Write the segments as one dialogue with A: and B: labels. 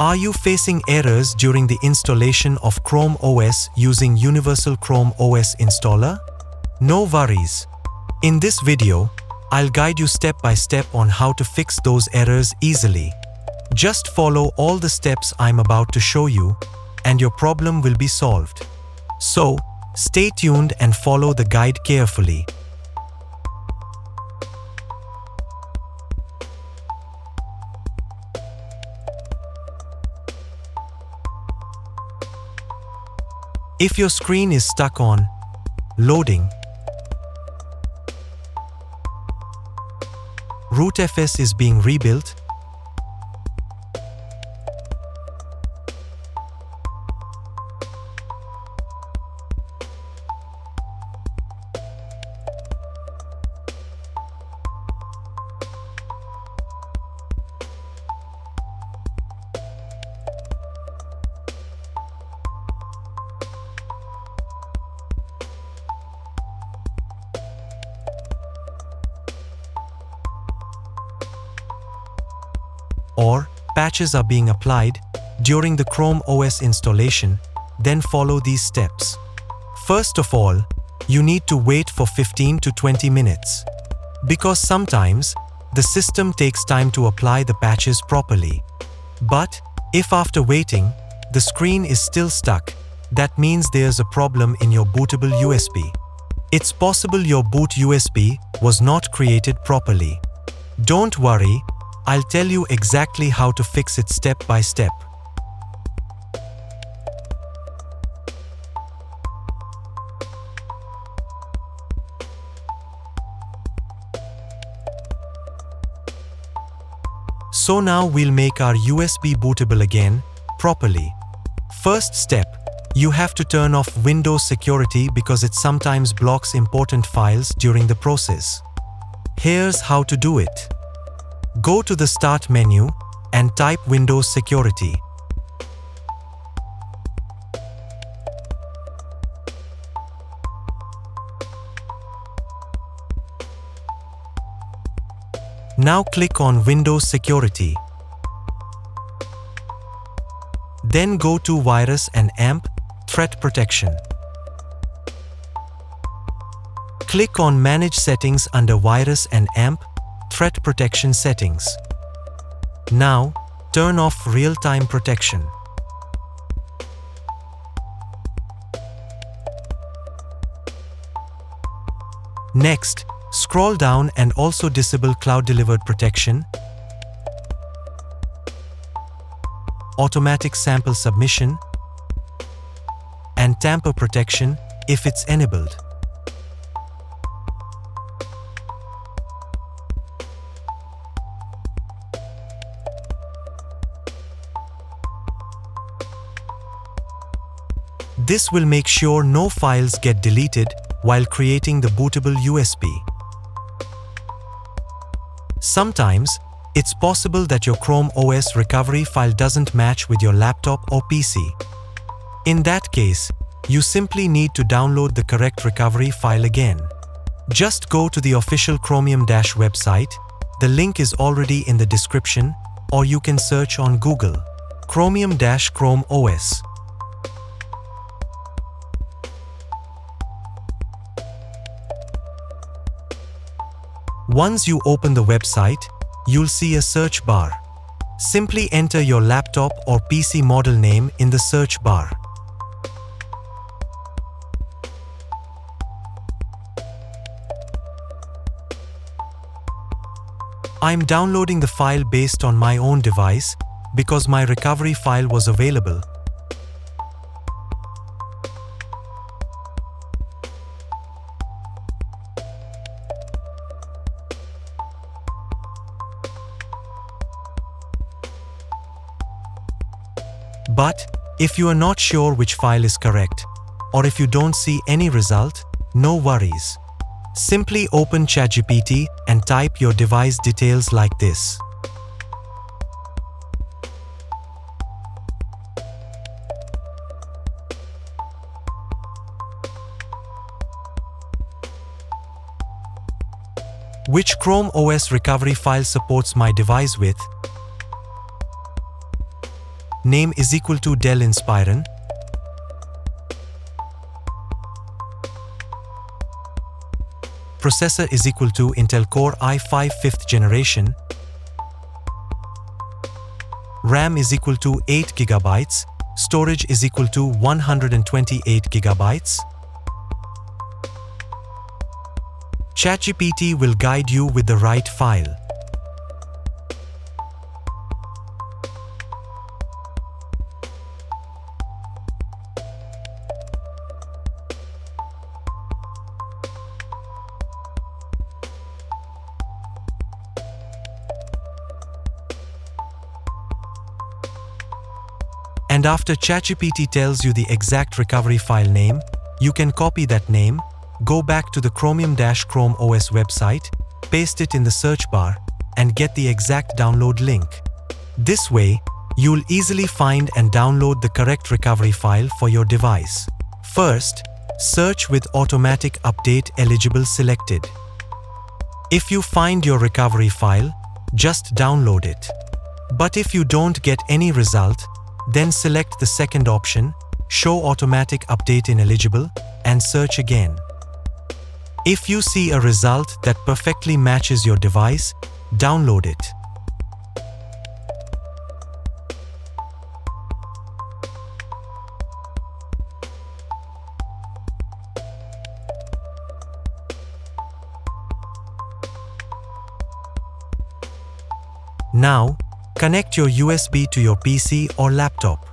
A: Are you facing errors during the installation of Chrome OS using Universal Chrome OS installer? No worries. In this video, I'll guide you step by step on how to fix those errors easily. Just follow all the steps I'm about to show you and your problem will be solved. So, stay tuned and follow the guide carefully. If your screen is stuck on loading, rootfs is being rebuilt, patches are being applied during the Chrome OS installation, then follow these steps. First of all, you need to wait for 15 to 20 minutes. Because sometimes, the system takes time to apply the patches properly. But, if after waiting, the screen is still stuck, that means there's a problem in your bootable USB. It's possible your boot USB was not created properly. Don't worry, I'll tell you exactly how to fix it step by step. So now we'll make our USB bootable again, properly. First step, you have to turn off Windows security because it sometimes blocks important files during the process. Here's how to do it. Go to the Start menu and type Windows Security. Now click on Windows Security. Then go to Virus and AMP Threat Protection. Click on Manage Settings under Virus and AMP Threat Protection Settings. Now, turn off Real-Time Protection. Next, scroll down and also disable Cloud Delivered Protection, Automatic Sample Submission, and Tamper Protection if it's enabled. This will make sure no files get deleted while creating the bootable USB. Sometimes, it's possible that your Chrome OS recovery file doesn't match with your laptop or PC. In that case, you simply need to download the correct recovery file again. Just go to the official Chromium Dash website, the link is already in the description, or you can search on Google. Chromium Dash Chrome OS. Once you open the website, you'll see a search bar. Simply enter your laptop or PC model name in the search bar. I'm downloading the file based on my own device because my recovery file was available. But, if you are not sure which file is correct, or if you don't see any result, no worries. Simply open ChatGPT and type your device details like this. Which Chrome OS recovery file supports my device with? Name is equal to Dell Inspiron, processor is equal to Intel Core i5 5th generation, RAM is equal to 8 gigabytes, storage is equal to 128 gigabytes. ChatGPT will guide you with the right file. And after ChatGPT tells you the exact recovery file name, you can copy that name, go back to the Chromium-Chrome OS website, paste it in the search bar, and get the exact download link. This way, you'll easily find and download the correct recovery file for your device. First, search with automatic update eligible selected. If you find your recovery file, just download it. But if you don't get any result, then select the second option, Show Automatic Update Ineligible, and search again. If you see a result that perfectly matches your device, download it. Now, connect your USB to your PC or laptop.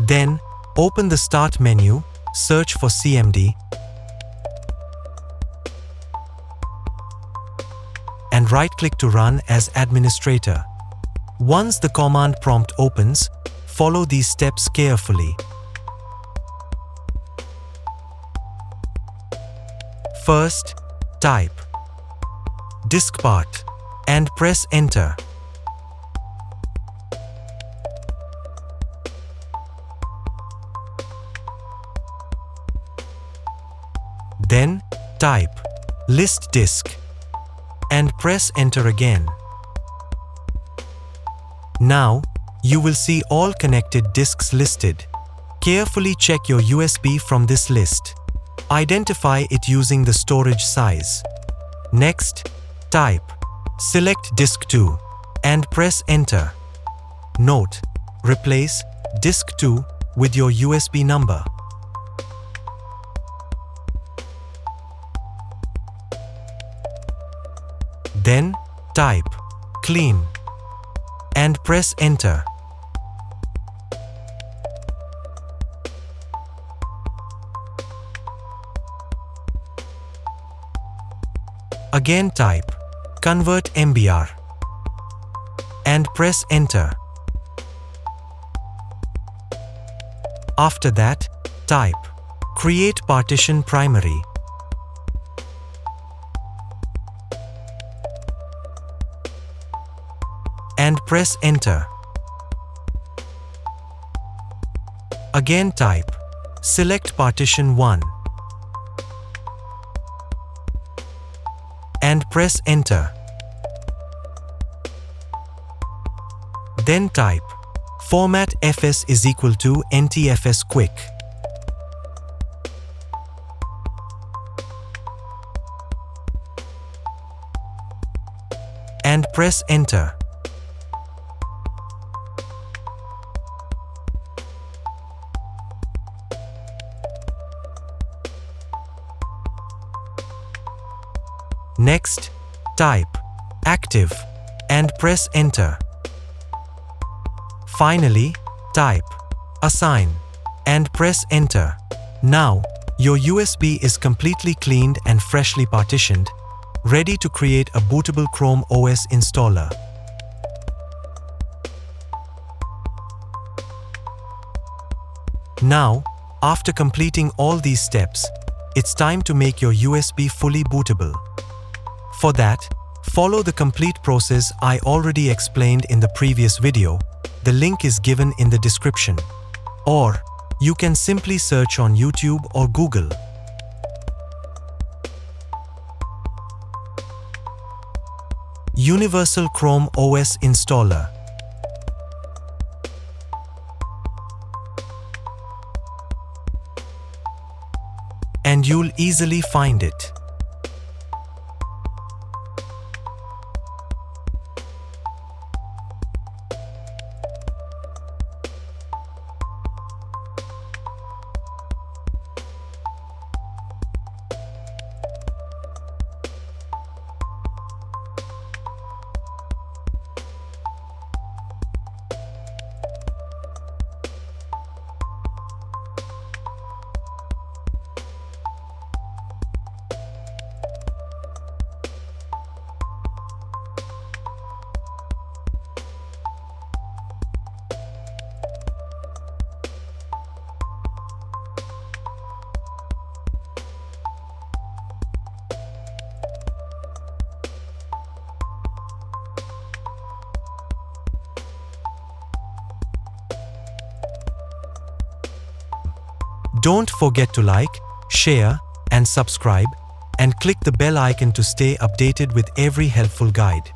A: Then, open the Start menu, search for CMD, and right-click to run as administrator. Once the command prompt opens, follow these steps carefully. First, type diskpart and press enter. List disk and press enter again. Now, you will see all connected disks listed. Carefully check your USB from this list. Identify it using the storage size. Next, type Select disk 2 and press enter. Note, replace disk 2 with your USB number. Then type clean and press enter. Again type convert MBR and press enter. After that, type create partition primary press enter. Again type select partition 1 and press enter. Then type format fs is equal to ntfs quick. And press enter. Next, type active and press enter. Finally, type assign and press enter. Now, your USB is completely cleaned and freshly partitioned, ready to create a bootable Chrome OS installer. Now, after completing all these steps, it's time to make your USB fully bootable. For that, follow the complete process I already explained in the previous video. The link is given in the description. Or, you can simply search on YouTube or Google. Universal Chrome OS Installer and you'll easily find it. Don't forget to like, share, and subscribe, and click the bell icon to stay updated with every helpful guide.